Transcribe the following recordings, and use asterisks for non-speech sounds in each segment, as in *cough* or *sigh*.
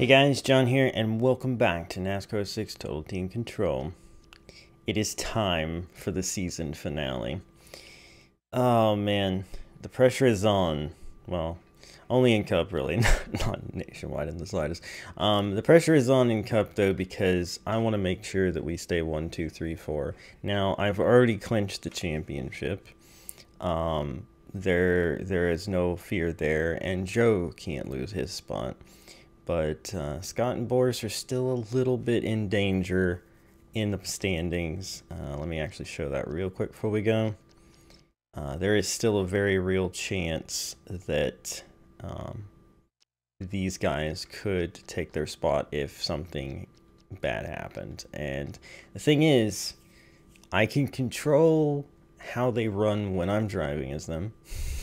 Hey guys, Jon here, and welcome back to NASCAR 6 Total Team Control. It is time for the season finale. Oh man, the pressure is on. Well, only in Cup, really, *laughs* not, nationwide in the slightest. Um, the pressure is on in Cup, though, because I want to make sure that we stay 1, 2, 3, 4. Now, I've already clinched the championship. Um, there, there is no fear there, and Joe can't lose his spot. But uh, Scott and Boris are still a little bit in danger in the standings. Uh, let me actually show that real quick before we go. Uh, there is still a very real chance that um, these guys could take their spot if something bad happened. And the thing is, I can control how they run when I'm driving as them. *laughs*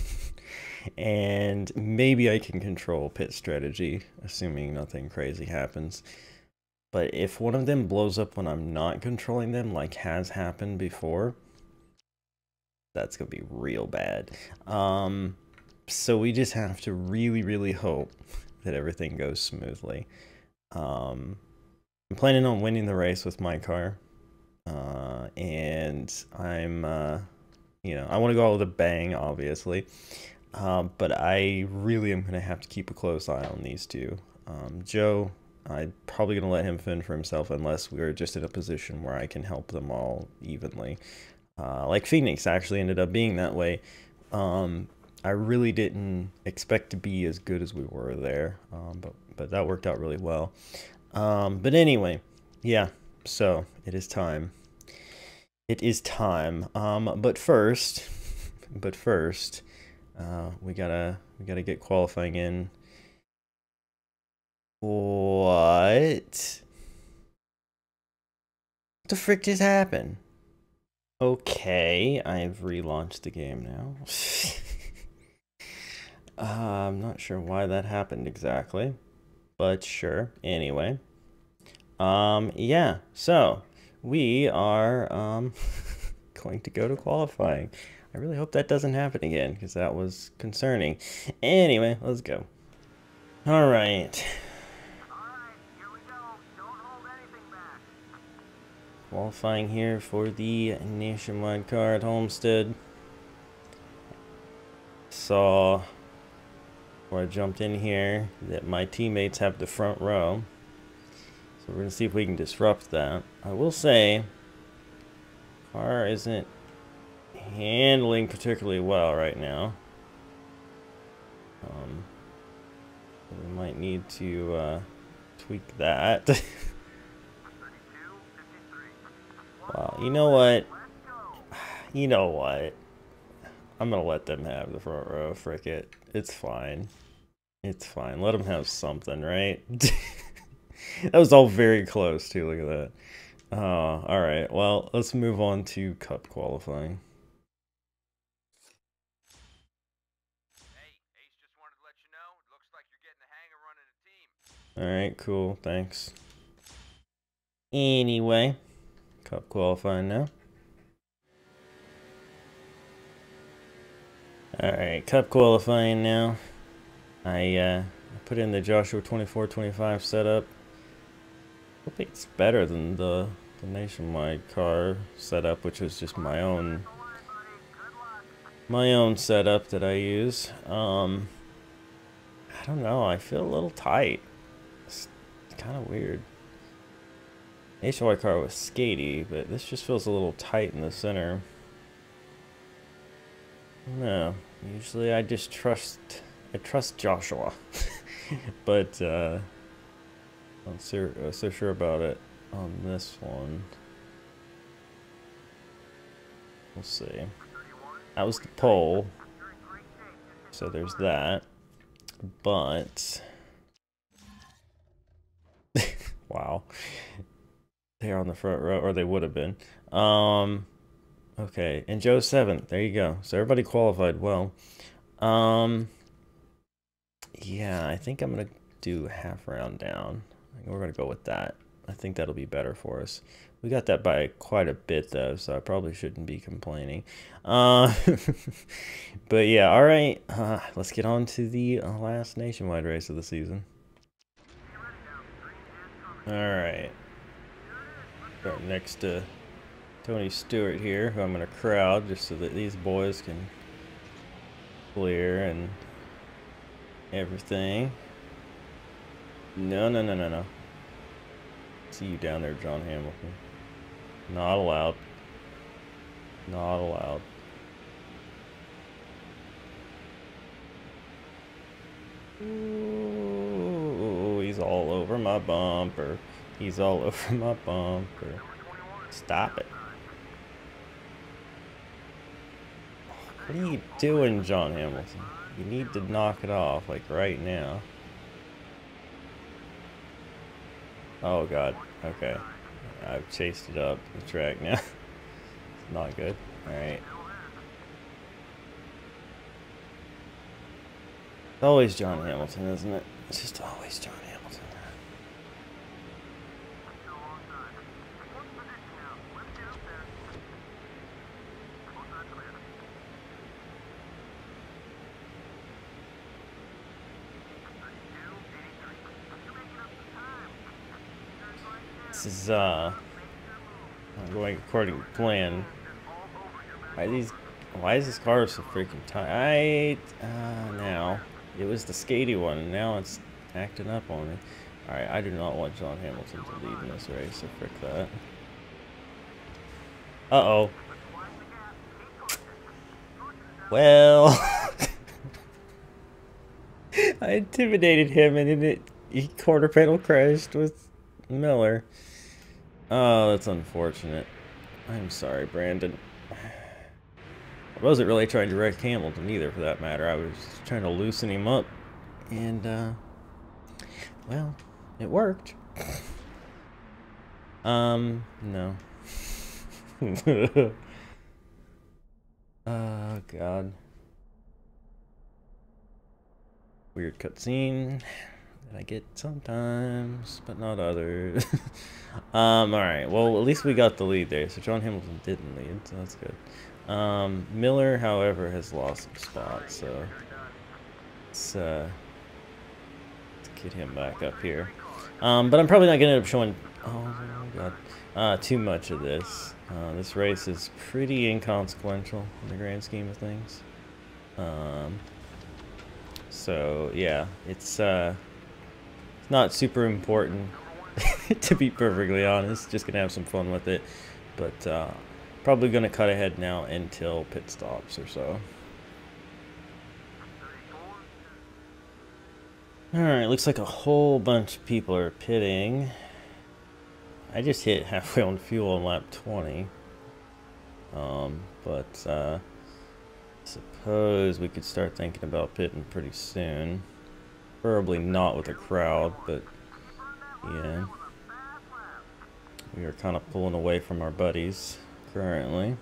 and maybe I can control pit strategy, assuming nothing crazy happens. But if one of them blows up when I'm not controlling them, like has happened before, that's going to be real bad. Um, so we just have to really, really hope that everything goes smoothly. Um, I'm planning on winning the race with my car. Uh, and I'm, uh, you know, I want to go out with a bang, obviously. Um, but I really am going to have to keep a close eye on these two. Um, Joe, I'm probably going to let him fend for himself unless we're just in a position where I can help them all evenly. Uh, like Phoenix actually ended up being that way. Um, I really didn't expect to be as good as we were there, um, but but that worked out really well. Um, but anyway, yeah. So it is time. It is time. Um, but first, *laughs* but first, uh, we gotta we gotta get qualifying in. What? What the frick just happened? Okay, I've relaunched the game now. *laughs* Uh, I'm not sure why that happened exactly, but sure. Anyway, um, yeah. So we are um *laughs* going to go to qualifying. I really hope that doesn't happen again because that was concerning. Anyway, let's go. All right. Qualifying here for the nationwide car at Homestead. Saw before I jumped in here that my teammates have the front row. So we're going to see if we can disrupt that. I will say, car isn't handling particularly well right now. Um, we might need to uh, tweak that. *laughs* wow, you know what? You know what? I'm gonna let them have the front row. Frick it. It's fine. It's fine. Let them have something, right? *laughs* that was all very close, too. Look at that. Uh, all right. Well, let's move on to cup qualifying. All right, cool. Thanks. Anyway, cup qualifying now. Alright, cup qualifying now. I uh, put in the Joshua 2425 setup. Hope it's better than the, the nationwide car setup, which was just my own my own setup that I use. Um, I don't know, I feel a little tight. Kind of weird. Nationwide car was skatey, but this just feels a little tight in the center. No, usually I just trust, I trust Joshua, *laughs* but uh, I'm so, uh, so sure about it on this one. We'll see. That was the pole, so there's that, but, wow, they're on the front row, or they would have been. Um, Okay, and Joe seventh. There you go. So everybody qualified well. Um, yeah, I think I'm gonna do half round down. We're gonna go with that. I think that'll be better for us. We got that by quite a bit though, so I probably shouldn't be complaining. Uh, *laughs* but yeah, all right. Uh, let's get on to the uh, last nationwide race of the season. Alright. Right next to Tony Stewart here, who I'm going to crowd just so that these boys can clear and everything. No, no, no, no, no. See you down there, John Hamilton. Not allowed. Not allowed. Ooh, he's all over my bumper. He's all *laughs* over my bumper. Stop it. What are you doing, John Hamilton? You need to knock it off, like right now. Oh god, okay. I've chased it up the track now. *laughs* it's Not good. Alright. Always John Hamilton, isn't it? It's just always John Hamilton. This is, uh, going according to plan. Why these, why is this car so freaking tight? Uh, now. It was the skatey one, and now it's acting up on me. Alright, I do not want John Hamilton to lead in this race, so frick that. Uh-oh. Well... *laughs* I intimidated him, and then it, he quarter panel crashed with Miller. Oh, that's unfortunate. I'm sorry, Brandon. I wasn't really trying to wreck Hamilton either, for that matter. I was trying to loosen him up. And, uh, well, it worked. um, no. *laughs* oh, God. Weird cutscene that I get sometimes, but not others. *laughs* um, alright, well, at least we got the lead there. So John Hamilton didn't lead, so that's good. Um, Miller, however, has lost some spots, so let's, uh, let's get him back up here. Um, but I'm probably not going to end up showing, oh god, uh, too much of this. Uh, this race is pretty inconsequential in the grand scheme of things. Um, so yeah, it's uh, not super important *laughs* to be perfectly honest. Just gonna have some fun with it, but uh, Probably going to cut ahead now until pit stops or so. Alright, looks like a whole bunch of people are pitting. I just hit halfway on fuel on lap 20. Um, but, uh, suppose we could start thinking about pitting pretty soon. Probably not with a crowd, but, yeah. We are kind of pulling away from our buddies currently.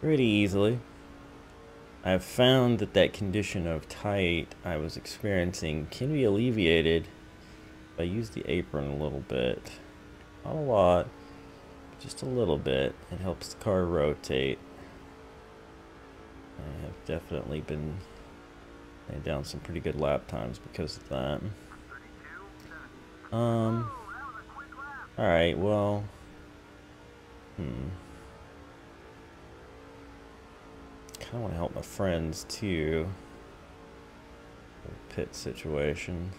Pretty easily. I've found that that condition of tight I was experiencing can be alleviated if I use the apron a little bit. Not a lot, just a little bit. It helps the car rotate. I have definitely been laying down some pretty good lap times because of that. Um, alright, well... Hmm. Kind of want to help my friends too. Pit situation.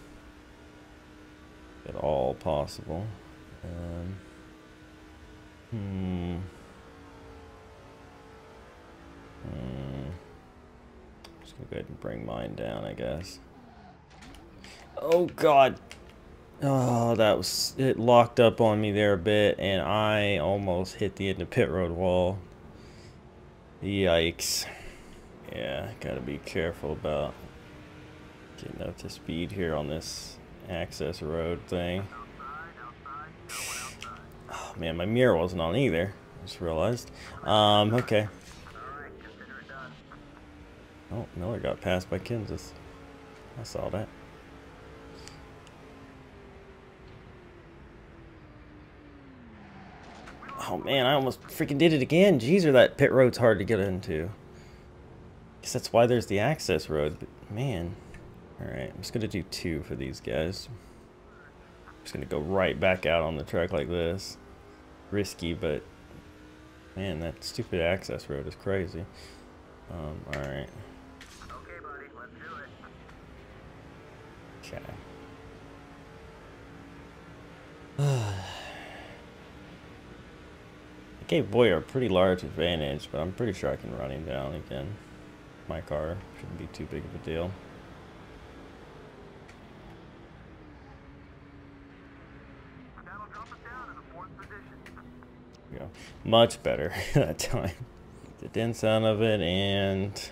At all possible. Um, hmm. Hmm. Gonna go ahead and bring mine down, I guess. Oh God! Oh, that was, it locked up on me there a bit, and I almost hit the end of pit road wall. Yikes. Yeah, gotta be careful about getting up to speed here on this access road thing. Oh *sighs* man, my mirror wasn't on either. I just realized. Um, okay. Oh, Miller got passed by Kansas. I saw that. Oh man, I almost freaking did it again. Jeez, that pit road's hard to get into. Guess that's why there's the access road. But man. Alright, I'm just gonna do two for these guys. I'm Just gonna go right back out on the track like this. Risky, but man, that stupid access road is crazy. Um, alright. Okay, buddy, let's do it. Okay. I gave Bowyer a pretty large advantage, but I'm pretty sure I can run him down again. My car shouldn't be too big of a deal. Go. Much better *laughs* that time. The dents out of it and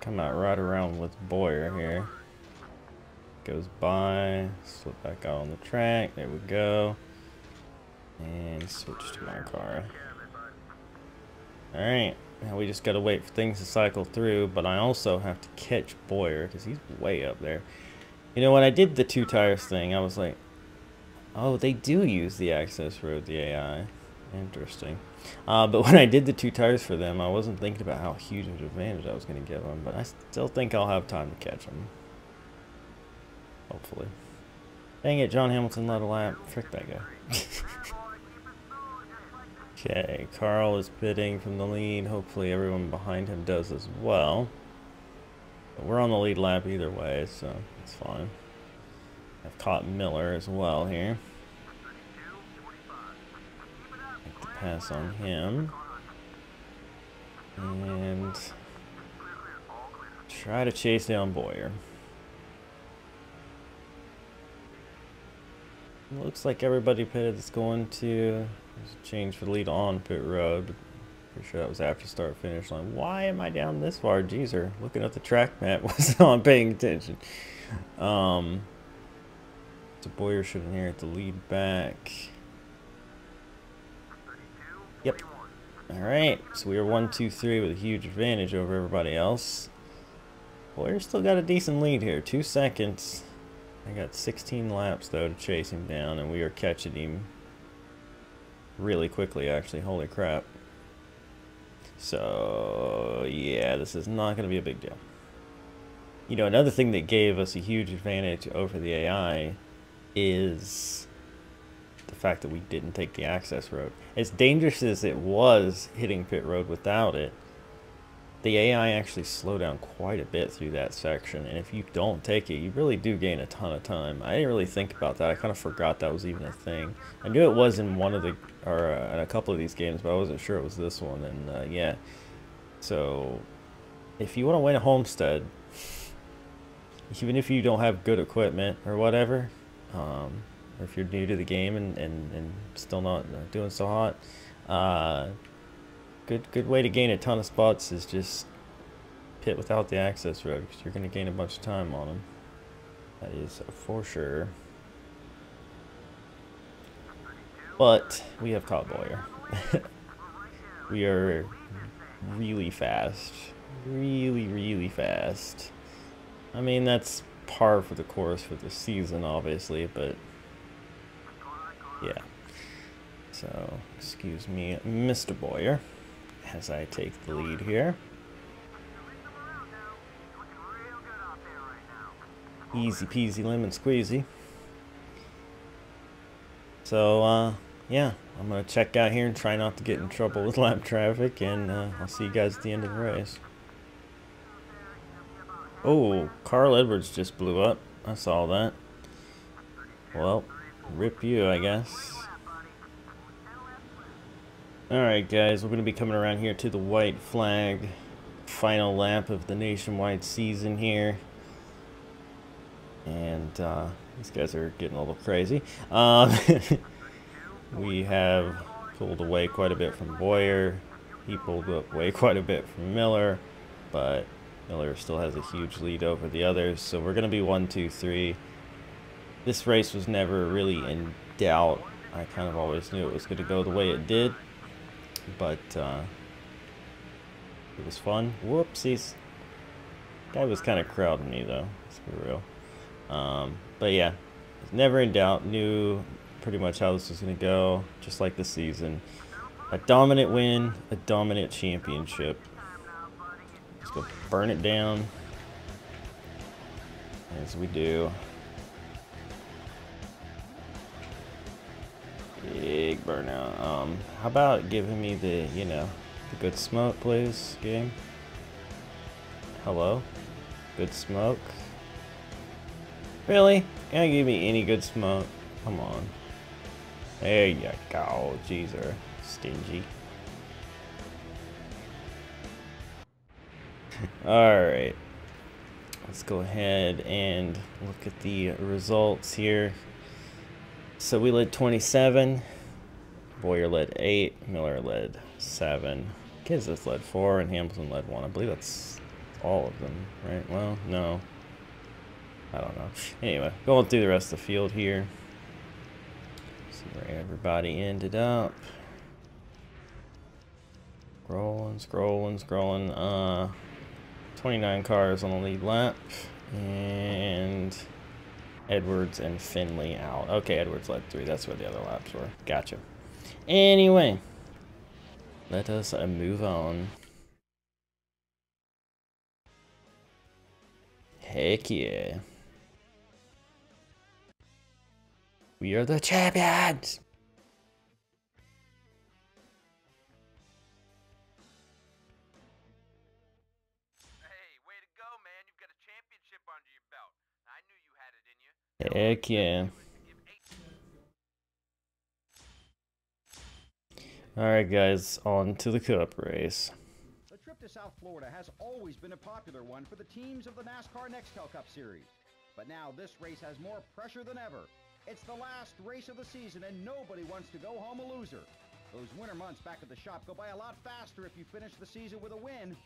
come out right around with Bowyer here. Goes by, slip back out on the track. There we go. And switch to my car. Alright, now we just gotta wait for things to cycle through, but I also have to catch Bowyer, because he's way up there. You know, when I did the two tires thing, I was like, oh, they do use the access road, the AI. Interesting. Uh, but *laughs* when I did the two tires for them, I wasn't thinking about how huge an advantage I was going to give them, but I still think I'll have time to catch them. Hopefully. Dang it, John Hamilton led a lap. Frick that guy. *laughs* Okay, Carl is pitting from the lead. Hopefully everyone behind him does as well. But we're on the lead lap either way, so it's fine. I've caught Miller as well here. Make the pass on him. And try to chase down Bowyer. Looks like everybody pitted is going to change for the lead on pit road. Pretty sure that was after start finish line. Why am I down this far? Jeezer, looking at the track map *laughs* wasn't on paying attention. Um, so Bowyer should inherit the lead back. Yep. All right, so we are one, two, three with a huge advantage over everybody else. Bowyer still got a decent lead here, two seconds. I got 16 laps though to chase him down, and we are catching him really quickly actually. Holy crap. So yeah this is not going to be a big deal. You know another thing that gave us a huge advantage over the AI is the fact that we didn't take the access road. As dangerous as it was hitting pit road without it the AI actually slow down quite a bit through that section and if you don't take it you really do gain a ton of time. I didn't really think about that. I kind of forgot that was even a thing. I knew it was in one of the or uh, in a couple of these games but I wasn't sure it was this one and uh, yeah. So if you want to win a homestead even if you don't have good equipment or whatever um, or if you're new to the game and, and, and still not uh, doing so hot uh, good good way to gain a ton of spots is just pit without the access road because you're going to gain a bunch of time on them. That is for sure. But we have caught Bowyer. we are really fast. Really, really fast. I mean, that's par for the course for the season, obviously, but yeah. So, excuse me, Mr. Bowyer as I take the lead here. Easy peasy lemon squeezy. So, uh, yeah, I'm going to check out here and try not to get in trouble with *laughs* lap traffic, and uh, I'll see you guys at the end of the race. Oh, Carl Edwards just blew up. I saw that. Well, rip you, I guess. Alright guys, we're going to be coming around here to the white flag final lap of the nationwide season here. And uh, these guys are getting a little crazy. Um, *laughs* we have pulled away quite a bit from Bowyer. He pulled away quite a bit from Miller, but Miller still has a huge lead over the others. So we're going to be one, two, three. This race was never really in doubt. I kind of always knew it was going to go the way it did but uh, it was fun. Whoopsies. Guy was kind of crowding me though, let's be real. Um, but yeah, never in doubt. Knew pretty much how this was going to go, just like the season. A dominant win, a dominant championship. Let's go burn it down. As we do. Big burnout. Um, how about giving me the, you know, the good smoke, please, game? Hello? Good smoke? Really? Can't give me any good smoke? Come on. There you go. Jeez, are stingy. *laughs* Alright. Let's go ahead and look at the results here. So we led 27. Bowyer led 8. Miller led 7. Kansas led 4. And Hamilton led 1. I believe that's all of them, right? Well, no. I don't know. Anyway, going through the rest of the field here. See where everybody ended up. Scrolling, scrolling, scrolling. Uh, 29 cars on the lead lap. And Edwards and Finley out. Okay, Edwards led three. That's where the other laps were. Gotcha. Anyway, let us uh, move on. Heck yeah. We are the champions! Heck yeah. Alright guys, on to the cup race. The trip to South Florida has always been a popular one for the teams of the NASCAR Nextel Cup Series. But now this race has more pressure than ever. It's the last race of the season and nobody wants to go home a loser. Those winter months back at the shop go by a lot faster if you finish the season with a win.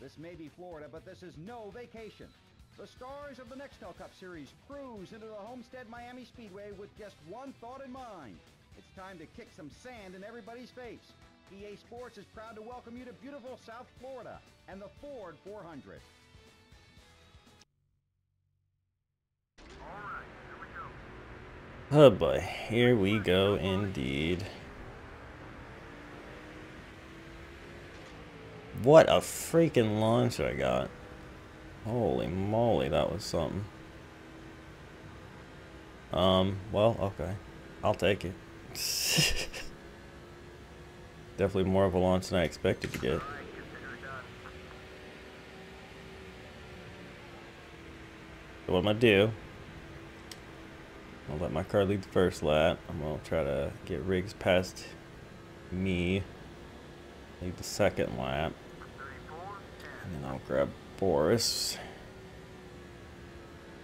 This may be Florida, but this is no vacation. The stars of the Nextel Cup Series cruise into the Homestead Miami Speedway with just one thought in mind. It's time to kick some sand in everybody's face. EA Sports is proud to welcome you to beautiful South Florida and the Ford 400. Oh boy, here we go indeed. What a freaking launch I got. Holy moly, that was something. Um, well, okay. I'll take it. *laughs* Definitely more of a launch than I expected to get. So what I'm gonna do, I'll let my car lead the first lap. I'm gonna try to get Riggs past me, lead the second lap, and then I'll grab Boris.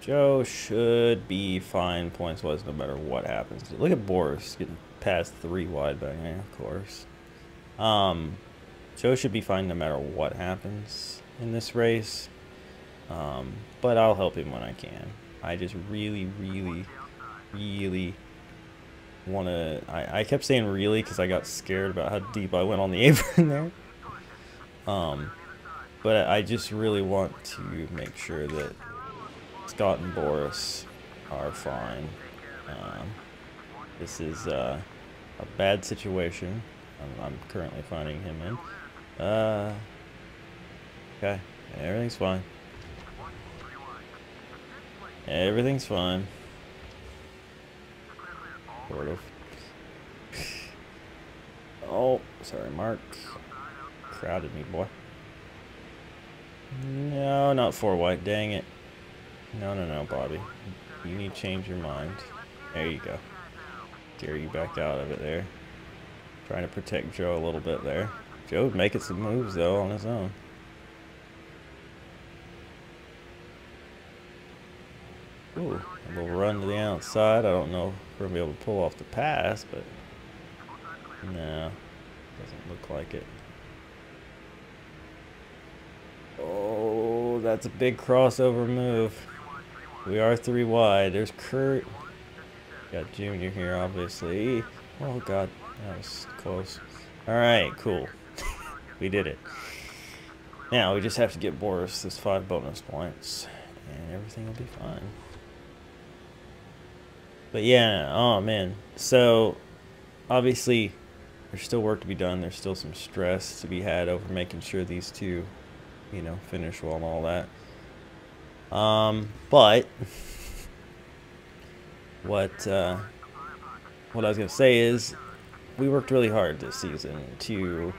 Joe should be fine points wise no matter what happens. Look at Boris getting past three wide back there, of course. Um, Joe should be fine no matter what happens in this race. Um, but I'll help him when I can. I just really, really, really want to. I, I kept saying really because I got scared about how deep I went on the *laughs* apron there. Um, but I just really want to make sure that Scott and Boris are fine. Um, this is uh, a bad situation I'm, I'm currently finding him in. Uh, okay, everything's fine. Everything's fine. Sort of. oh, sorry, Mark. Crowded me, boy. No, not four white. Dang it. No, no, no, Bobby. You need to change your mind. There you go. Gear you back out of it there. Trying to protect Joe a little bit there. Joe's making some moves, though, on his own. Ooh, a little run to the outside. I don't know if we're going to be able to pull off the pass, but... No, doesn't look like it. Oh, that's a big crossover move. We are three wide. There's Kurt. Got Junior here, obviously. Oh, God. That was close. Alright, cool. *laughs* we did it. Now, we just have to get Boris this five bonus points. And everything will be fine. But yeah, oh man. So, obviously, there's still work to be done. There's still some stress to be had over making sure these two, you know, finish well and all that. Um, but what uh, what I was gonna say is, we worked really hard this season to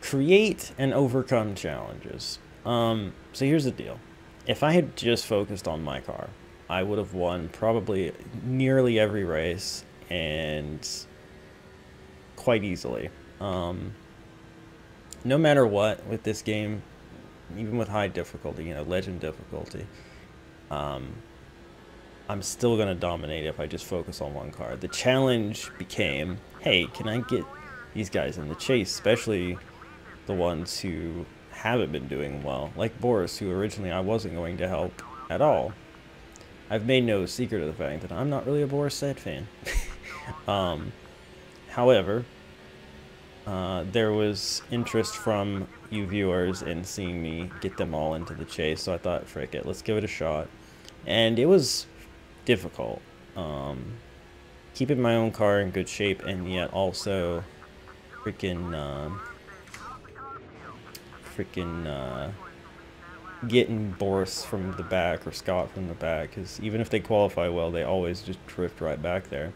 create and overcome challenges. Um, so here's the deal. If I had just focused on my car, I would have won probably nearly every race and quite easily. Um, no matter what with this game, even with high difficulty, you know, legend difficulty, um, I'm still going to dominate if I just focus on one card. The challenge became, hey, can I get these guys in the chase, especially the ones who haven't been doing well, like Boris, who originally I wasn't going to help at all. I've made no secret of the fact that I'm not really a Boris Said fan. *laughs* um, however, uh, there was interest from you viewers in seeing me get them all into the chase, so I thought, frick it, let's give it a shot. And it was difficult. Um, keeping my own car in good shape and yet also freaking, um, freaking, uh, getting Boris from the back or Scott from the back, because even if they qualify well, they always just drift right back there.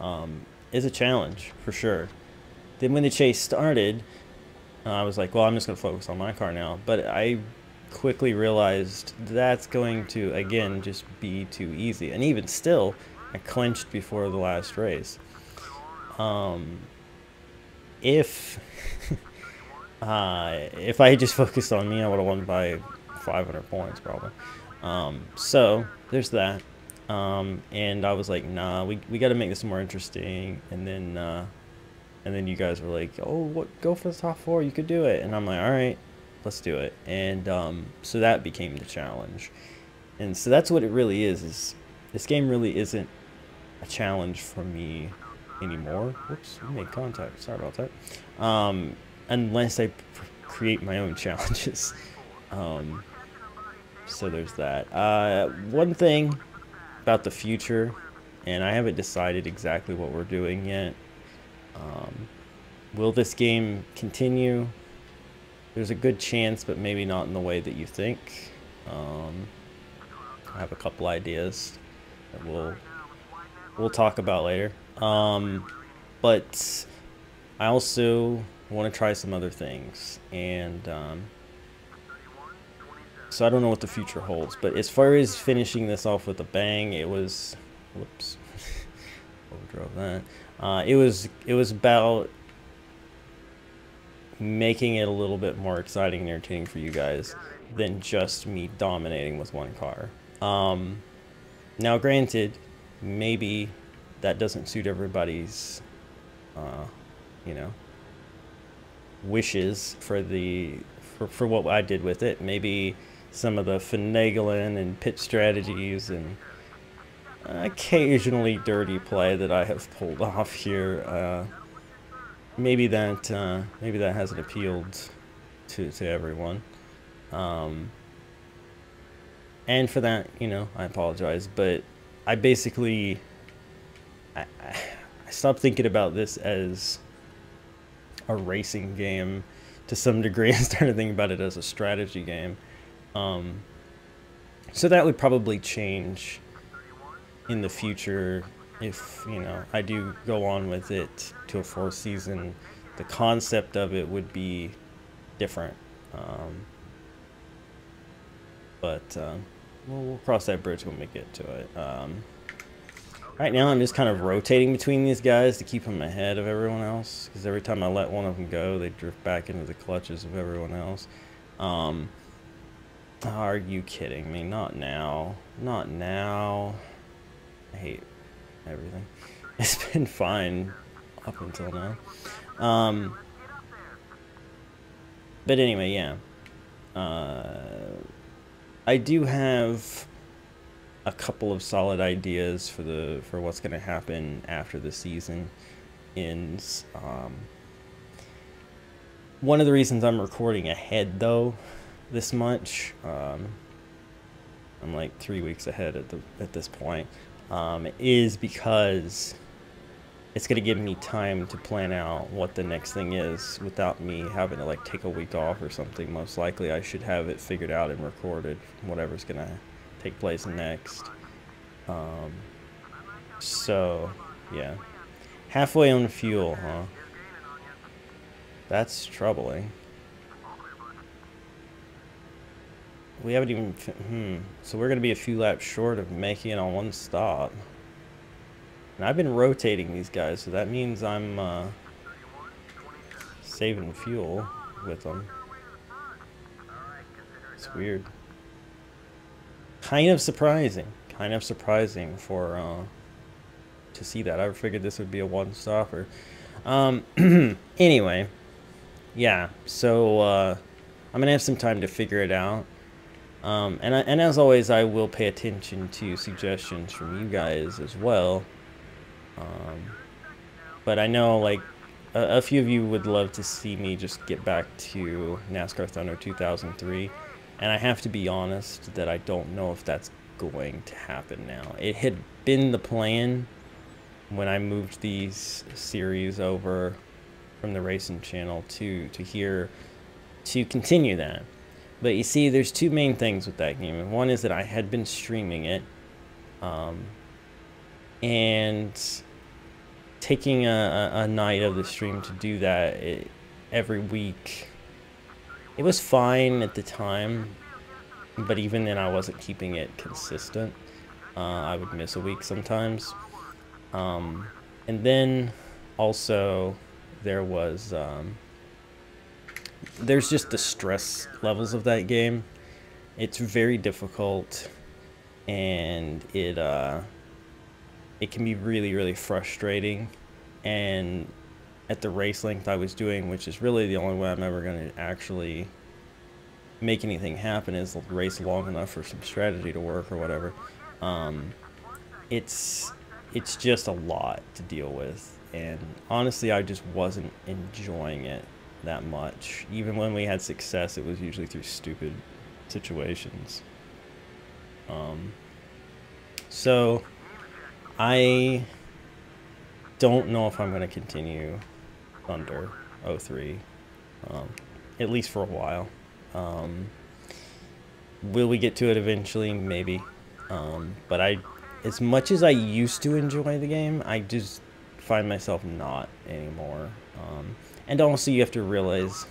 Um, is a challenge for sure. Then when the chase started, uh, I was like, well, I'm just going to focus on my car now. But I quickly realized that's going to, again, just be too easy. And even still, I clinched before the last race. Um, if *laughs* uh, if I had just focused on me, I would have won by 500 points probably. Um, so there's that. Um, and I was like, nah, we, we got to make this more interesting. And then, uh, and then you guys were like, oh, what, go for the top four. You could do it. And I'm like, all right, let's do it. And, um, so that became the challenge. And so that's what it really is, is this game really isn't a challenge for me anymore. Whoops, I made contact. Sorry about that. Um, unless I create my own *laughs* challenges. Um, so there's that. Uh, one thing about the future, and I haven't decided exactly what we're doing yet. Um, will this game continue? There's a good chance, but maybe not in the way that you think. Um, I have a couple ideas that we'll we'll talk about later. Um, but I also want to try some other things, and um, so I don't know what the future holds. But as far as finishing this off with a bang, it was, whoops, *laughs* overdrove that. Uh, it was it was about making it a little bit more exciting and entertaining for you guys than just me dominating with one car. Um, now, granted, maybe that doesn't suit everybody's, uh, you know, wishes for the for, for what I did with it. Maybe some of the finagling and pit strategies and occasionally dirty play that I have pulled *laughs* off here. Uh, maybe that uh, maybe that hasn't appealed to to everyone. Um, and for that, you know, I apologize. But I basically I, I stopped thinking about this as a racing game to some degree *laughs* and started thinking about it as a strategy game. Um, so that would probably change in the future if, you know, I do go on with it to a fourth season. The concept of it would be different. Um, but uh, we'll, we'll, cross that bridge when we get to it. Um, right now, I'm just kind of rotating between these guys to keep them ahead of everyone else. Because every time I let one of them go, they drift back into the clutches of everyone else. Um, are you kidding me? Not now. Not now. I hate everything. *laughs* It's been fine up until now. Um, but anyway, yeah. Uh, I do have a couple of solid ideas for the for what's going to happen after the season ends. Um, one of the reasons I'm recording ahead, though, this much. Um, I'm like three weeks ahead at the at this point. Um, is because it's gonna give me time to plan out what the next thing is without me having to like take a week off or something. Most likely, I should have it figured out and recorded. Whatever's gonna take place next. Um, so, yeah. Halfway on fuel, huh? That's troubling. We haven't even... Hmm. So we're going to be a few laps short of making it on one stop. And I've been rotating these guys, so that means I'm uh, saving fuel with them. It's weird. Kind of surprising. Kind of surprising for uh, to see that. I figured this would be a one-stopper. Um, *clears throat* anyway, yeah. So uh, I'm gonna have some time to figure it out. Um, and, I, and as always, I will pay attention to suggestions from you guys as well. Um, but I know, like, a, a, few of you would love to see me just get back to NASCAR Thunder 2003. And I have to be honest that I don't know if that's going to happen now. It had been the plan when I moved these series over from the racing channel to, to here to continue that. But you see, there's two main things with that game. And one is that I had been streaming it. Um, and taking a, a, night of the stream to do that it, every week, it was fine at the time. But even then, I wasn't keeping it consistent. Uh, I would miss a week sometimes. Um, and then also, there was... Um, there's just the stress levels of that game. It's very difficult, and it uh, it can be really really frustrating. And at the race length I was doing, which is really the only way I'm ever going to actually make anything happen, is race long enough for some strategy to work or whatever. Um, it's it's just a lot to deal with, and honestly, I just wasn't enjoying it that much. Even when we had success, it was usually through stupid situations. Um, so, I don't know if I'm going to continue Thunder 03, um, at least for a while. Um, will we get to it eventually? Maybe. Um, but I, as much as I used to enjoy the game, I just find myself not anymore. And also you have to realize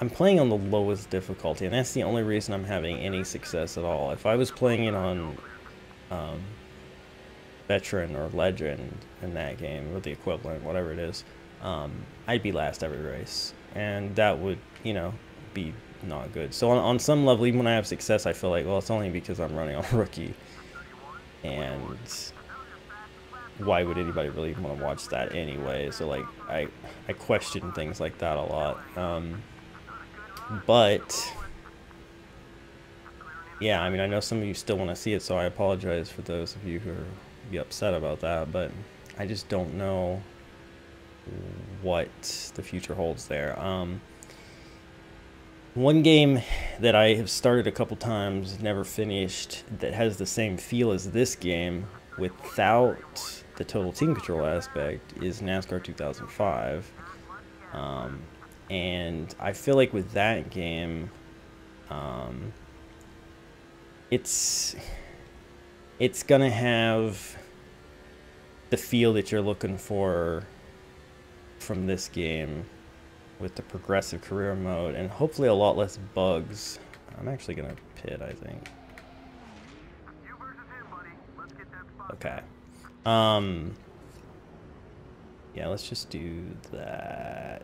I'm playing on the lowest difficulty, and that's the only reason I'm having any success at all. If I was playing it on um, Veteran or Legend in that game, or the equivalent, whatever it is, um, I'd be last every race. And that would, you know, be not good. So on, on some level, even when I have success, I feel like, well, it's only because I'm running on *laughs* rookie. And why would anybody really want to watch that anyway? So like I I question things like that a lot. Um, but yeah, I mean I know some of you still want to see it, so I apologize for those of you who are be upset about that. But I just don't know what the future holds there. Um, one game that I have started a couple times, never finished, that has the same feel as this game without the total team control aspect is NASCAR 2005. Um, and I feel like with that game, um, it's it's gonna have the feel that you're looking for from this game with the progressive career mode and hopefully a lot less bugs. I'm actually gonna pit, I think. Okay. Um, yeah, let's just do that.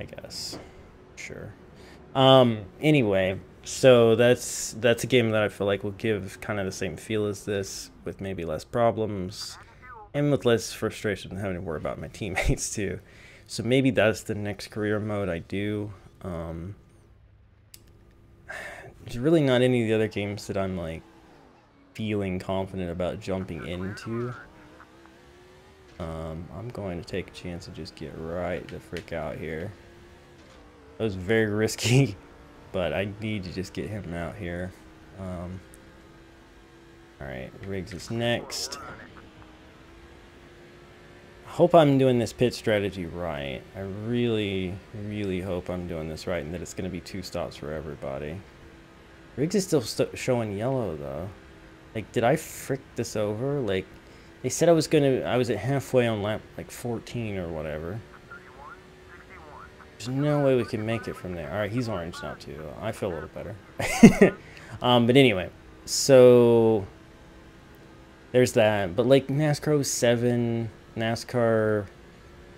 I guess. Sure. Um, anyway, so that's that's a game that I feel like will give kind of the same feel as this, with maybe less problems, and with less frustration having to worry about my *laughs* teammates too. So maybe that's the next career mode I do. Um, *sighs* there's really not any of the other games that I'm like feeling confident about jumping into. Um, I'm going to take a chance and just get right the frick out here. That was very *laughs* risky, but I need to just get him out here. Um, Alright, Riggs is next. I hope I'm doing this pit strategy right. I really, really hope I'm doing this right and that it's going to be two stops for everybody. Riggs is still st showing yellow, though. Like, did I frick this over? Like, They said I was gonna. I was at halfway on lap like 14 or whatever. There's no way we can make it from there. All right, he's orange now too. I feel a little better. *laughs* um, but anyway, so there's that. But like NASCAR 07, NASCAR,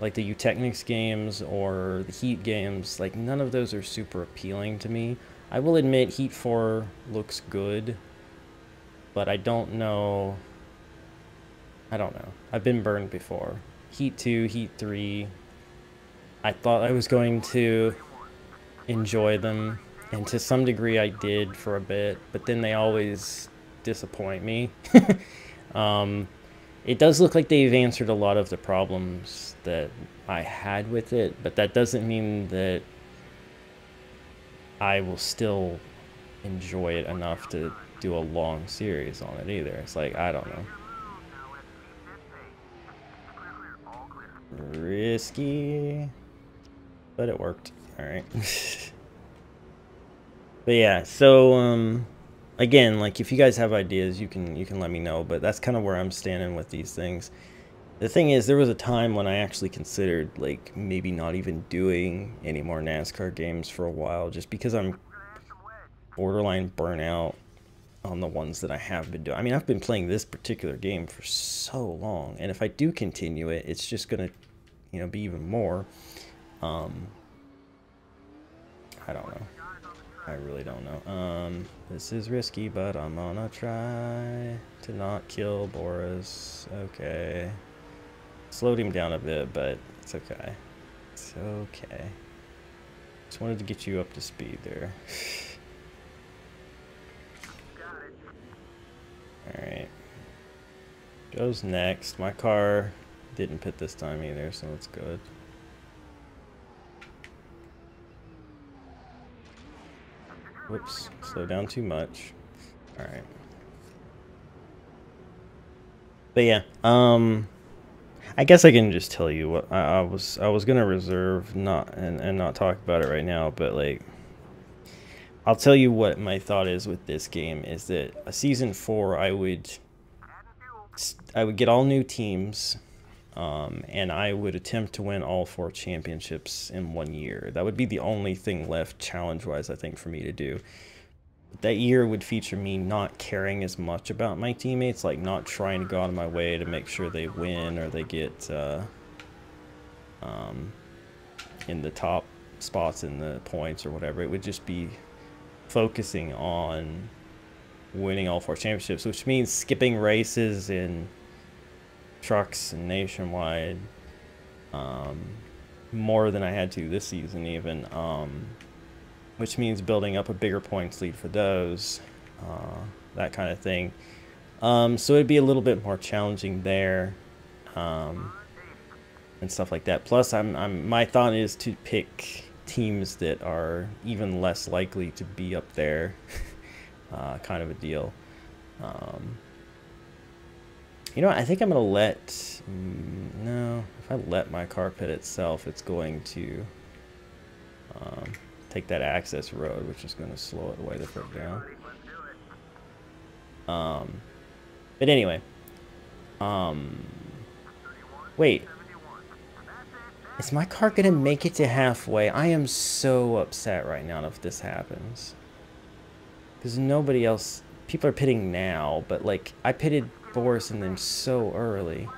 like the Eutechnyx games or the Heat games, like none of those are super appealing to me. I will admit Heat 4 looks good, but I don't know. I don't know. I've been burned before. Heat 2, Heat 3. I thought I was going to enjoy them, and to some degree I did for a bit, but then they always disappoint me. *laughs* um, it does look like they've answered a lot of the problems that I had with it, but that doesn't mean that I will still enjoy it enough to do a long series on it either. It's like, I don't know. Risky, but it worked. All right. *laughs* but yeah, so um, again, like if you guys have ideas, you can you can let me know. But that's kind of where I'm standing with these things. The thing is, there was a time when I actually considered like maybe not even doing any more NASCAR games for a while, just because I'm borderline burnout on the ones that I have been doing. I mean, I've been playing this particular game for so long, and if I do continue it, it's just gonna, you know, be even more. Um, I don't know. I really don't know. Um, this is risky, but I'm gonna try to not kill Boris. Okay. Slowed him down a bit, but it's okay. It's okay. Just wanted to get you up to speed there. *sighs* *laughs* Alright. Goes next. My car didn't pit this time either, so that's good. Whoops. Slow down too much. Alright. But yeah, um... I guess I can just tell you what I, I was I was gonna reserve not and, and not talk about it right now, but like I'll tell you what my thought is with this game is that a season four I would I would get all new teams um, and I would attempt to win all four championships in one year. That would be the only thing left challenge wise I think for me to do that year would feature me not caring as much about my teammates, like not trying to go out of my way to make sure they win or they get uh, um, in the top spots in the points or whatever. It would just be focusing on winning all four championships, which means skipping races in trucks and nationwide um, more than I had to this season even. Um, which means building up a bigger points lead for those, uh, that kind of thing. Um, so it'd be a little bit more challenging there, um, and stuff like that. Plus, I'm, I'm my thought is to pick teams that are even less likely to be up there, *laughs* uh, kind of a deal. Um, you know, I think I'm gonna let. Mm, no, if I let my car pit itself, it's going to. Um, take that access road, which is going to slow it way the frick down. Um, but anyway, um, wait, is my car to make it to halfway? I am so upset right now if this happens. Because nobody else, people are pitting now, but like, I pitted Boris and them so early.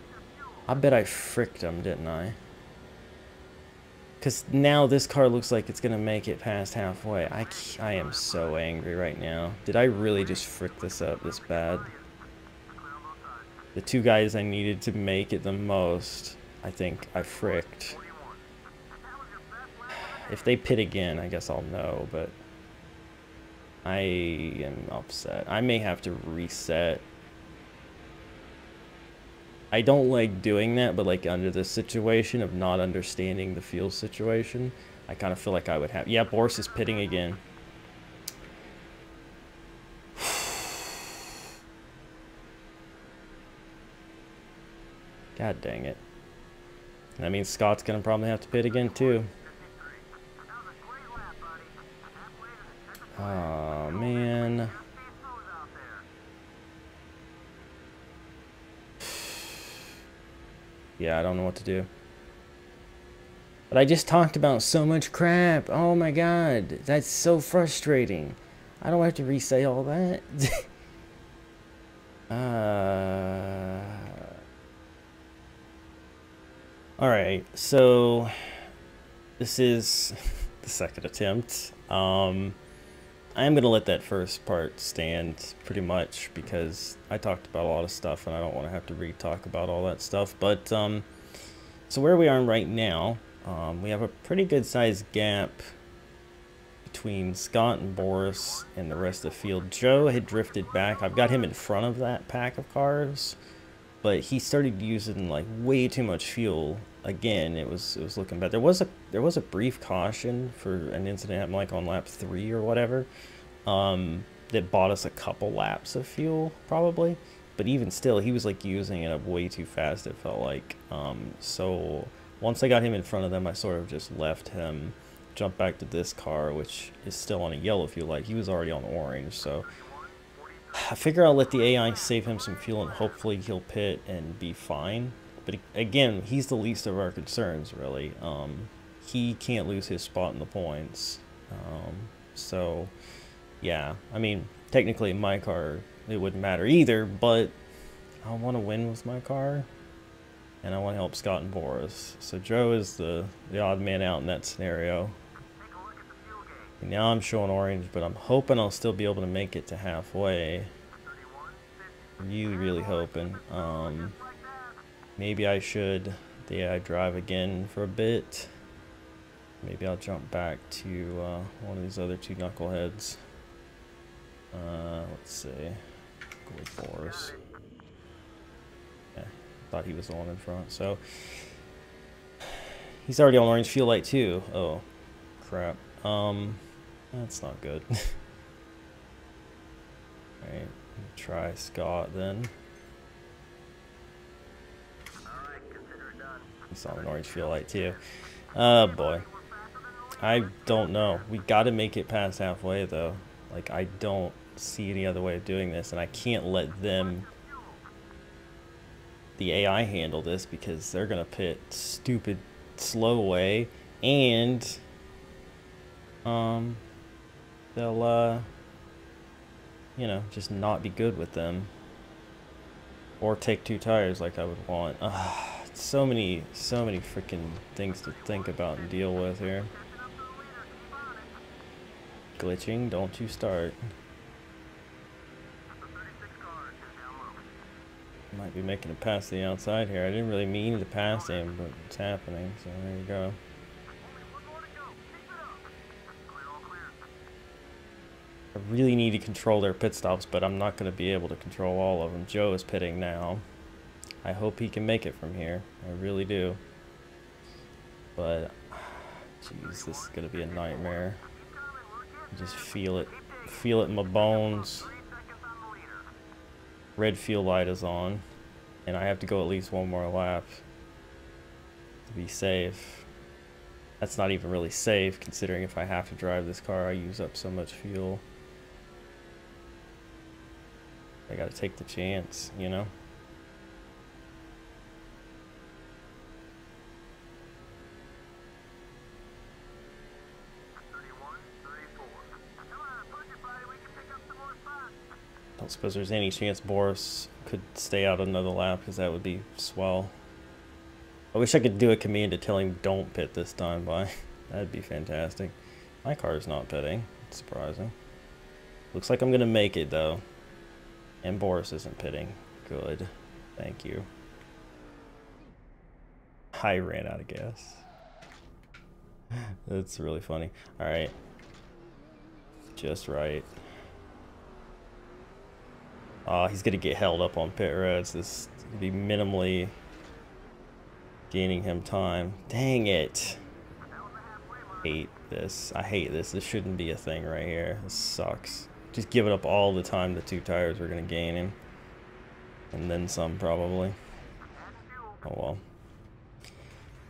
I bet I fricked them, didn't I? Because now this car looks like it's going to make it past halfway. I, I am so angry right now. Did I really just frick this up this bad? The two guys I needed to make it the most, I think I fricked. If they pit again, I guess I'll know, but... I am upset. I may have to reset I don't like doing that, but like under this situation of not understanding the field situation, I kind of feel like I would have. Yeah, Boris is pitting again. *sighs* God dang it. That means Scott's going to probably have to pit again too. Oh, man. Yeah, I don't know what to do. But I just talked about so much crap. Oh my god. That's so frustrating. I don't have to re-say all that. *laughs* uh... Alright, so... This is *laughs* the second attempt. Um... I am going to let that first part stand pretty much because I talked about a lot of stuff and I don't want to have to re-talk about all that stuff. But, um, so where we are right now, um, we have a pretty good sized gap between Scott and Boris and the rest of the field. Joe had drifted back. I've got him in front of that pack of cars, but he started using like way too much fuel again, it was it was looking bad. There was a there was a brief caution for an incident like on lap three or whatever, um, that bought us a couple laps of fuel probably. But even still, he was like using it up way too fast. It felt like. Um, so once I got him in front of them, I sort of just left him, jumped back to this car, which is still on a yellow fuel light. He was already on orange, so. I figure I'll let the AI save him some fuel and hopefully he'll pit and be fine. But again, he's the least of our concerns, really. Um, he can't lose his spot in the points. Um, so, yeah. I mean, technically, my car, it wouldn't matter either, but I want to win with my car. And I want to help Scott and Boris. So Joe is the, the odd man out in that scenario. And now I'm showing orange, but I'm hoping I'll still be able to make it to halfway. Really, really hoping. Um, Maybe I should the AI drive again for a bit. Maybe I'll jump back to uh, one of these other two knuckleheads. Uh, let's see. Go with Boris. Yeah, thought he was the one in front. So he's already on orange fuel light too. Oh, crap. Um, that's not good. *laughs* Alright, try Scott then. Saw an orange fuel light too. Oh boy. I don't know. We got to make it past halfway though. Like I don't see any other way of doing this and I can't let them the AI handle this because they're going to pit stupid slow way and um they'll uh you know, just not be good with them or take two tires like I would want. *sighs* Ugh so many, so many freaking things to think about and deal with here. Glitching, don't you start. Might be making it past the outside here. I didn't really mean to pass him, but it's happening, so there you go. I really need to control their pit stops, but I'm not going to be able to control all of them. Joe is pitting now. I hope he can make it from here. I really do. But, jeez, this is going to be a nightmare. Just feel it. Feel it in my bones. Red fuel light is on. And I have to go at least one more lap to be safe. That's not even really safe, considering if I have to drive this car, I use up so much fuel. I gotta take the chance, you know? Don't suppose there's any chance Boris could stay out another lap because that would be swell. I wish I could do a command to tell him don't pit this time by. *laughs* That'd be fantastic. My car is not pitting. It's surprising. Looks like I'm going to make it though. And Boris isn't pitting. Good. Thank you. I ran out of gas. *laughs* That's really funny. Alright. Just right. Oh, he's going to get held up on pit roads. This be minimally gaining him time. Dang it. Hate this. I hate this. This shouldn't be a thing right here. This sucks. Just give it up all the time the two tires were going to gain him. And then some, probably. Oh, well.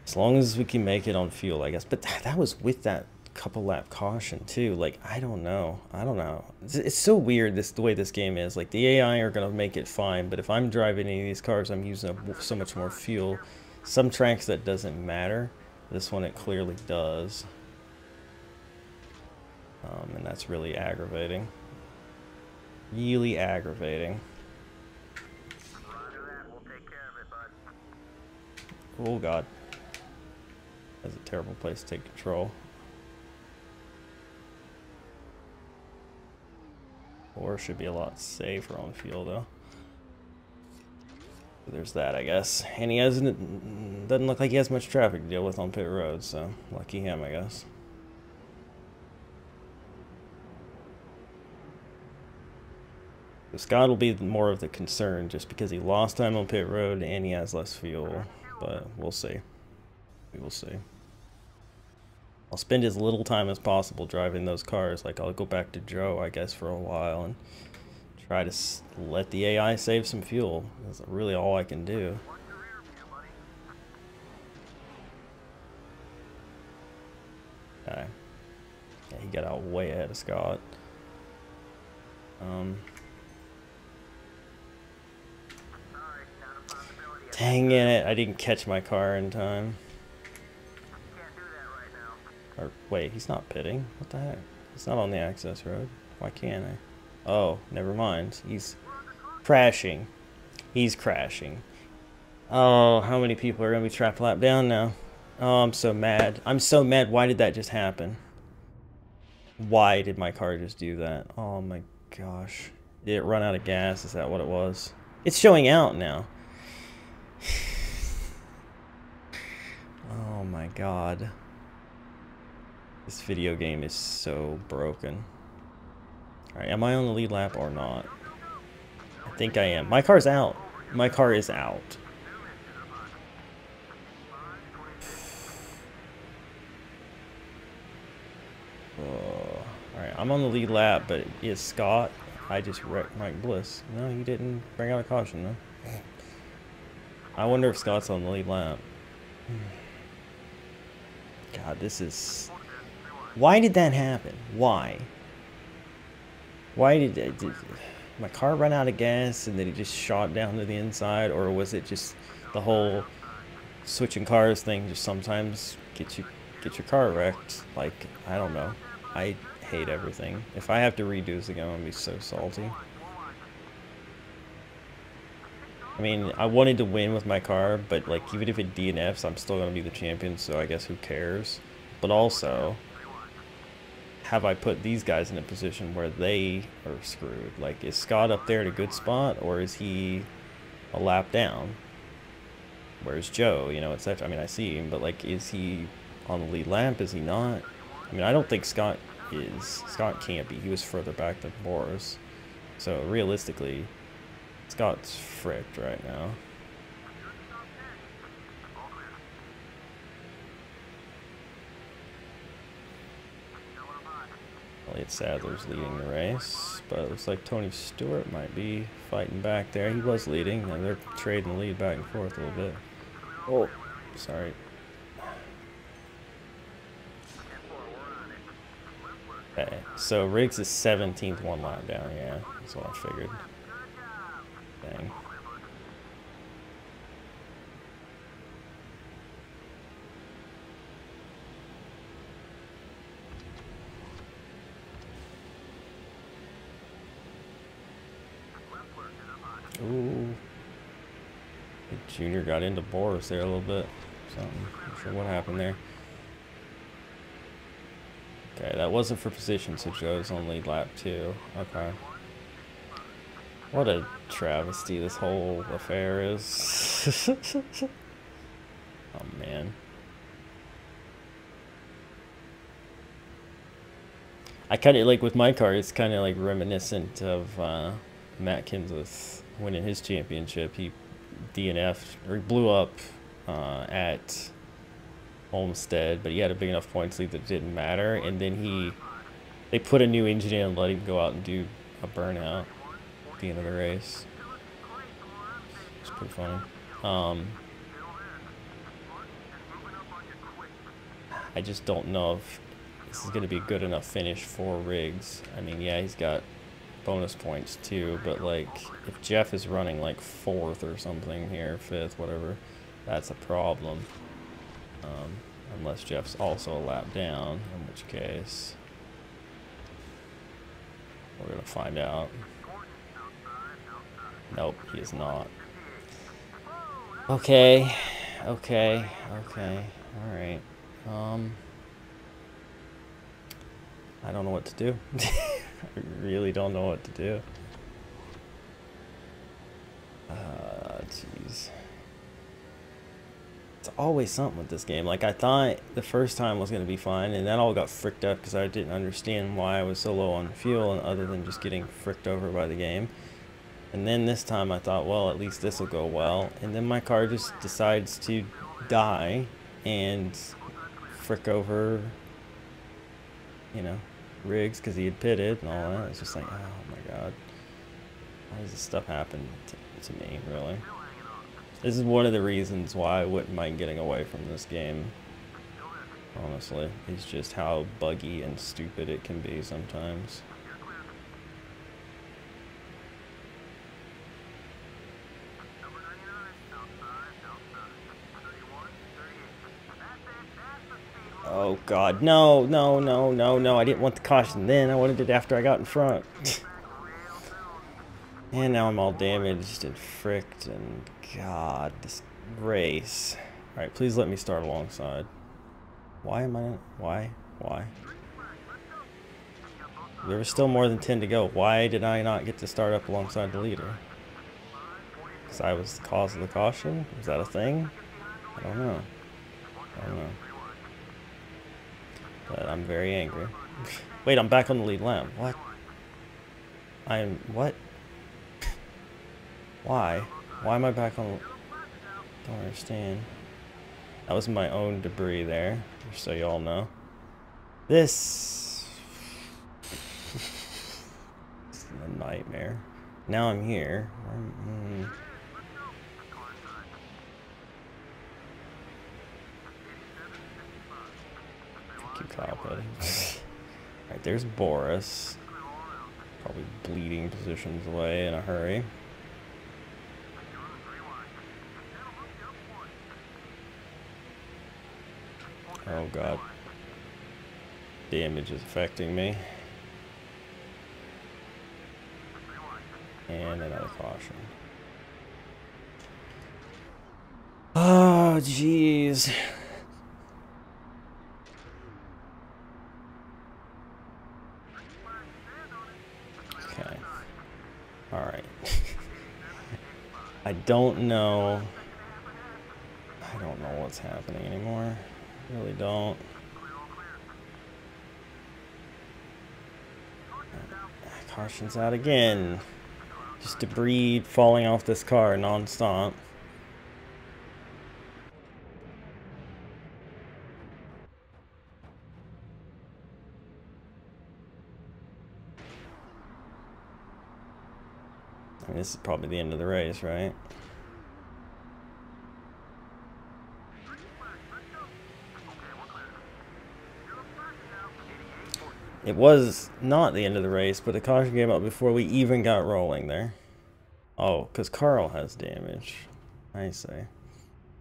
As long as we can make it on fuel, I guess. But that was with that couple lap caution too. Like I don't know, I don't know. It's, it's, so weird this the way this game is. Like the AI are gonna make it fine, but if I'm driving any of these cars, I'm using up so much more fuel. Some tracks that doesn't matter. This one it clearly does. Um, and that's really aggravating. Really aggravating. Oh god. That's a terrible place to take control. Or should be a lot safer on fuel though. There's that, I guess. And he hasn't, doesn't look like he has much traffic to deal with on pit road, so lucky him, I guess. Scott will be more of the concern just because he lost time on pit road and he has less fuel, but we'll see. We will see. I'll spend as little time as possible driving those cars. Like, I'll go back to Joe, I guess, for a while and try to let the AI save some fuel. That's really all I can do. Okay. Yeah, he got out way ahead of Scott. Um... Dang it, I didn't catch my car in time. Or, wait, he's not pitting. What the heck? He's not on the access road. Why can't I? Oh, never mind. He's crashing. He's crashing. Oh, how many people are going to be trapped lap down now? Oh, I'm so mad. I'm so mad. Why did that just happen? Why did my car just do that? Oh my gosh. Did it run out of gas? Is that what it was? It's showing out now. *sighs* oh my god. This video game is so broken. Alright, am I on the lead lap or not? I think I am. My car's out. My car is out. *sighs* Alright, I'm on the lead lap, but is Scott? I just wrecked Mike Bliss. No, he didn't bring out a caution, though. I wonder if Scott's on the lead lap. *sighs* God, this is... Why did that happen? Why? Why did, did my car run out of gas and then it just shot down to the inside? Or was it just the whole switching cars thing just sometimes get you get your car wrecked? Like, I don't know. I hate everything. If I have to redo this again, I'm going to be so salty. I mean, I wanted to win with my car, but like even if it DNFs, I'm still going to be the champion, so I guess who cares? But also, have I put these guys in a position where they are screwed? Like, is Scott up there at a good spot, or is he a lap down? Where's Joe? You know, etc. I mean, I see him, but like, is he on the lead lap? Is he not? I mean, I don't think Scott is. Scott can't be. He was further back than Boris. So realistically, Scott's fricked right now. Elliott Sadler's leading the race, but it looks like Tony Stewart might be fighting back there. He was leading, and they're trading the lead back and forth a little bit. Oh, sorry. Okay, so Riggs is 17th one lap down, yeah, that's what I figured thing. Ooh. Junior got into Boris there a little bit. Something. Not sure what happened there. Okay, that wasn't for position, so Joe's only lap two. Okay. What a travesty this whole affair is. *laughs* oh man. I kind of like with my car, it's kind of like reminiscent of uh, Matt Kenseth winning his championship. He DNF or he blew up uh, at Homestead, but he had a big enough points lead that it didn't matter. And then he, they put a new engine in and let him go out and do a burnout at the end of the race. It's pretty funny. Um, I just don't know if this is going to be a good enough finish for Riggs. I mean, yeah, he's got bonus points too, but like if Jeff is running like fourth or something here, fifth, whatever, That's a problem. Um, unless Jeff's also a lap down, in which case we're gonna find out. Nope, he is not. Okay, okay, okay, alright. Um, I don't know what to do. *laughs* I *laughs* really don't know what to do. Uh, jeez. It's always something with this game. Like, I thought the first time was going to be fine, and that all got fricked up because I didn't understand why I was so low on fuel, and other than just getting fricked over by the game. And then this time I thought, well, at least this will go well. And then my car just decides to die and frick over, you know, Riggs because he had pitted and all that. It's just like, oh my god. Why does this stuff happen to, to me, really? This is one of the reasons why I wouldn't mind getting away from this game. Honestly, it's just how buggy and stupid it can be sometimes. Oh god, no, no, no, no, no, I didn't want the caution then, I wanted it after I got in front. *laughs* and now I'm all damaged and fricked and god, this race. Alright, please let me start alongside. Why am I, why, why? There was still more than 10 to go. Why did I not get to start up alongside the leader? Because I was the cause of the caution? Is that a thing? I don't know. I don't know. But I'm very angry. Wait, I'm back on the lead lap. What? I'm... What? Why? Why am I back on... Don't understand. That was my own debris there, just so you all know. This... is a nightmare. Now I'm here. Mm. Thank Alright, there's Boris. Probably bleeding positions away in a hurry. Oh god. Damage is affecting me. And another caution. Oh, jeez. Okay. Alright. I don't know. I don't know what's happening anymore. Really don't. Caution's out again. Just debris falling off this car non-stop. I mean, this is probably the end of the race, right? It was not the end of the race, but the caution came up before we even got rolling there. Oh, because Carl has damage. I say.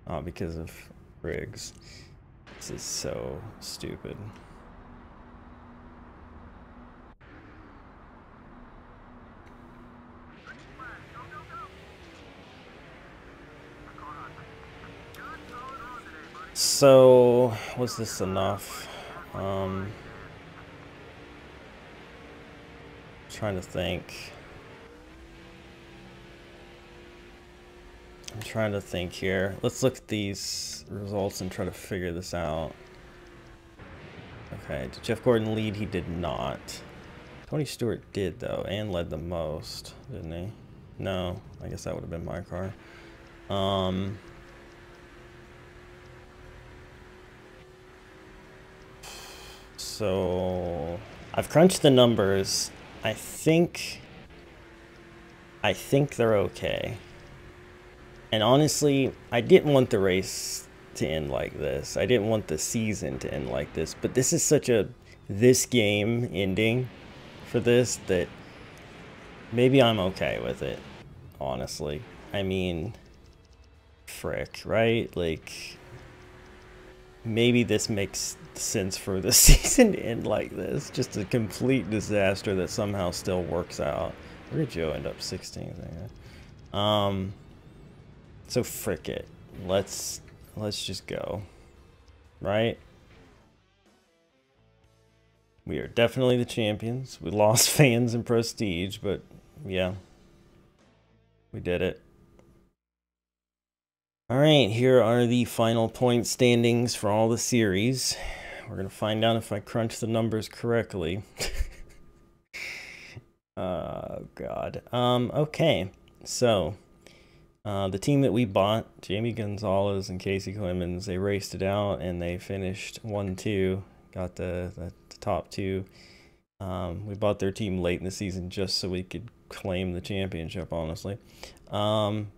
Oh, because of Riggs. This is so stupid. So, was this enough? Um... trying to think. I'm trying to think here. Let's look at these results and try to figure this out. Okay, did Jeff Gordon lead? He did not. Tony Stewart did, though, and led the most, didn't he? No, I guess that would have been my car. Um... So, I've crunched the numbers I think I think they're okay. And honestly, I didn't want the race to end like this. I didn't want the season to end like this, but this is such a this game ending for this that maybe I'm okay with it, honestly. I mean, frick, right? Like, maybe this makes sense for the *laughs* season to end like this. Just a complete disaster that somehow still works out. Where did Joe end up? 16th. Um, so frick it. Let's let's just go. Right? We are definitely the champions. We lost *laughs* fans and prestige, but yeah. We did it. All right, here are the final point standings for all the series. We're going to find out if I crunch the numbers correctly. *laughs* oh, God. Um, okay, so uh, the team that we bought, Jamie Gonzalez and Casey Clemens, they raced it out and they finished 1-2, got the, the, the, top two. Um, we bought their team late in the season just so we could claim the championship, honestly. Um,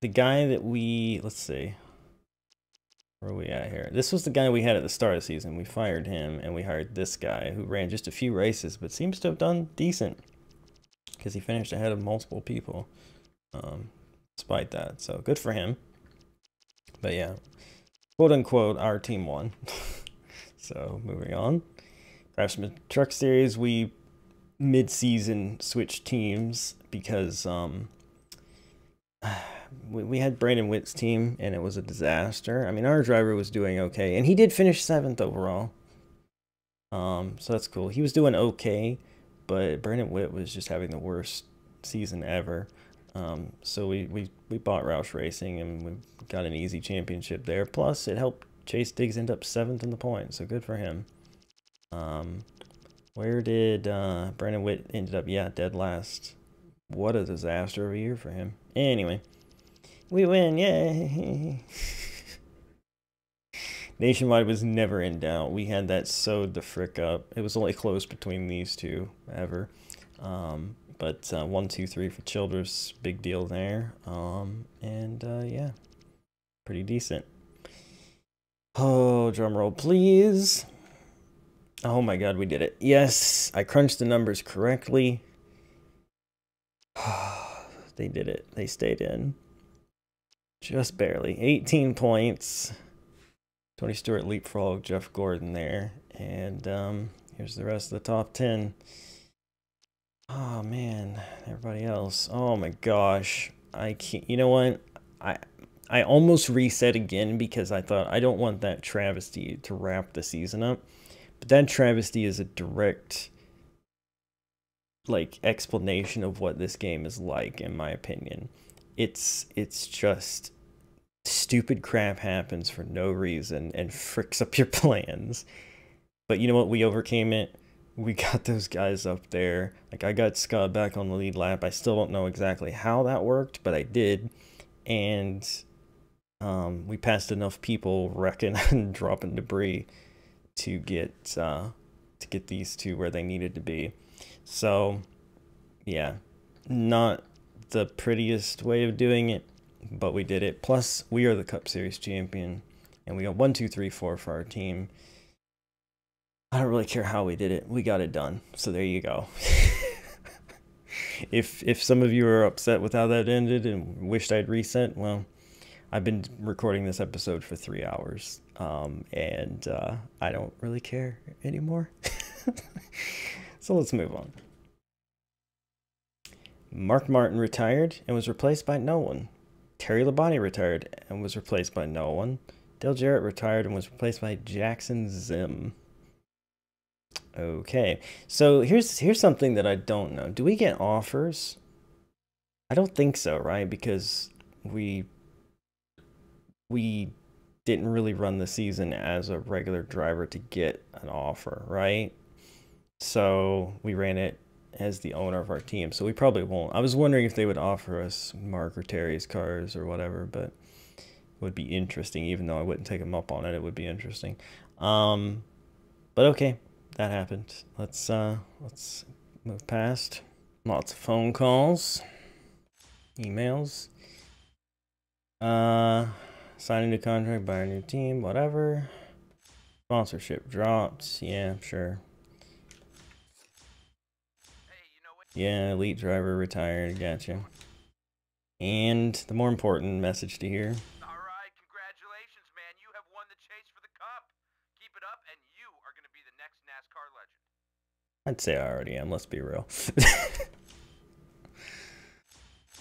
the guy that we, let's see, where are we at here? This was the guy we had at the start of the season. We fired him and we hired this guy who ran just a few races, but seems to have done decent because he finished ahead of multiple people um, despite that. So good for him. But yeah, quote unquote, our team won. *laughs* so moving on. Craftsman Truck Series, we mid-season switched teams because um, *sighs* we, we had Brandon Whitt's team and it was a disaster. I mean, our driver was doing okay and he did finish seventh overall. Um, so that's cool. He was doing okay, but Brandon Whitt was just having the worst season ever. Um, so we, we, we bought Roush Racing and we got an easy championship there. Plus, it helped Chase Diggs end up seventh in the point, so good for him. Um, where did uh, Brandon Witt ended up? Yeah, dead last. What a disaster of a year for him. Anyway, we win, yay! *laughs* Nationwide was never in doubt. We had that sewed the frick up. It was only close between these two ever. Um, but uh, one, two, three for Childress, big deal there. Um, and uh, yeah, pretty decent. Oh, drum roll, please. Oh my god, we did it. Yes, I crunched the numbers correctly. *sighs* they did it. They stayed in. Just barely. 18 points. Tony Stewart leapfrog Jeff Gordon there. And um, here's the rest of the top 10. Oh man, everybody else. Oh my gosh. I can't you know what? I I almost reset again because I thought I don't want that travesty to wrap the season up. But that travesty is a direct like explanation of what this game is like in my opinion. It's it's just stupid crap happens for no reason and fricks up your *laughs* plans. But you know what? We overcame it we got those guys up there. Like I got Scott back on the lead lap. I still don't know exactly how that worked, but I did. And um, we passed enough people wrecking *laughs* and dropping debris to get uh, to get these two where they needed to be. So yeah, not the prettiest way of doing it, but we did it. Plus, we are the Cup Series champion, and we got one, two, three, four for our team. I don't really care how we did it. We got it done. So there you go. *laughs* if if some of you are upset with how that ended and wished I'd reset, well, I've been recording this episode for three hours, um, and uh, I don't really care anymore. *laughs* so let's move on. Mark Martin retired and was replaced by no one. Terry Labonte retired and was replaced by no one. Dale Jarrett retired and was replaced by Jackson Zim. Okay, so here's here's something that I don't know. Do we get offers? I don't think so, right? Because we we didn't really run the season as a regular driver to get an offer, right? So we ran it as the owner of our team. So we probably won't. I was wondering if they would offer us Mark or Terry's cars or whatever, but would be interesting. Even though I wouldn't take them up on it, it would be interesting. Um, but okay, that happened. Let's uh let's move past. Lots of phone calls, emails. Uh sign a new contract, buy a new team, whatever. Sponsorship dropped. Yeah, sure. Yeah, elite driver retired. Gotcha. And the more important message to hear All right, congratulations, man. You have won the chase for the cup. Keep it up, and you are going to be the next NASCAR legend. I'd say I already am, let's be real.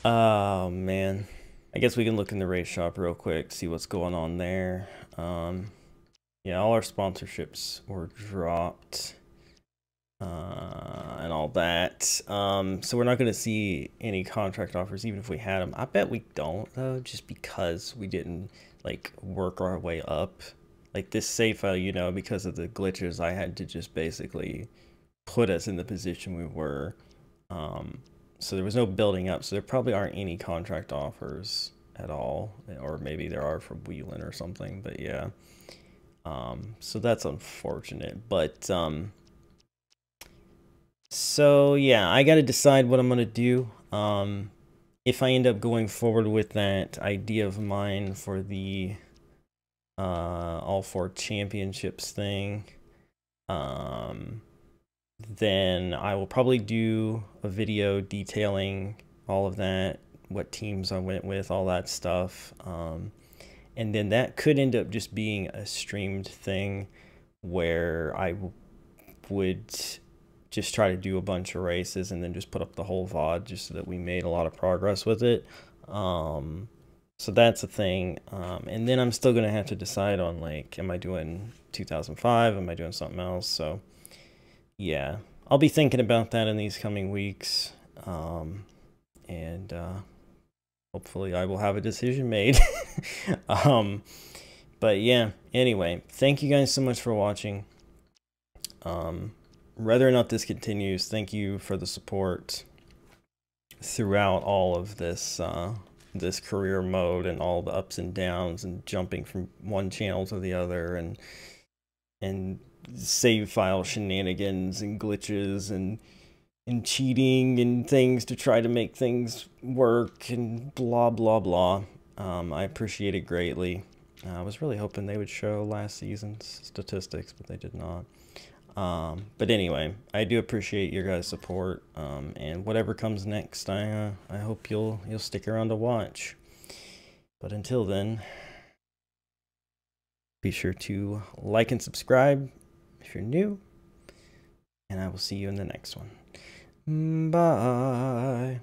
*laughs* oh, man. I guess we can look in the race shop real quick, see what's going on there. Um, yeah, all our sponsorships were dropped uh, and all that. Um, so we're not going to see any contract offers, even if we had them. I bet we don't, though, just because we didn't like work our way up. Like this save file, you know, because of the glitches, I had to just basically put us in the position we were. Um, so there was no building up. So there probably aren't any contract offers at all, or maybe there are from Whelen or something. But yeah, um, so that's unfortunate. But um, so yeah, I got to decide what I'm gonna do. Um, if I end up going forward with that idea of mine for the uh, all four championships thing, um, then I will probably do a video detailing all of that, what teams I went with, all that stuff. Um, and then that could end up just being a streamed thing where I would just try to do a bunch of races and then just put up the whole VOD just so that we made a lot of progress with it. Um, so that's a thing. Um, and then I'm still going to have to decide on like, am I doing 2005? Am I doing something else? So yeah, I'll be thinking about that in these coming weeks. Um, and uh, hopefully I will have a decision made. *laughs* um, but yeah, anyway, thank you guys so much for watching. Um, whether or not this continues, thank you for the support throughout all of this uh, this career mode and all the ups and downs and jumping from one channel to the other and and save file shenanigans and glitches and and cheating and things to try to make things work and blah blah blah. Um, I appreciate it greatly. Uh, I was really hoping they would show last season's statistics, but they did not. Um, but anyway, I do appreciate your guys' support, um, and whatever comes next, I uh, I hope you'll you'll stick around to watch. But until then, be sure to like and subscribe if you're new, and I will see you in the next one. Bye.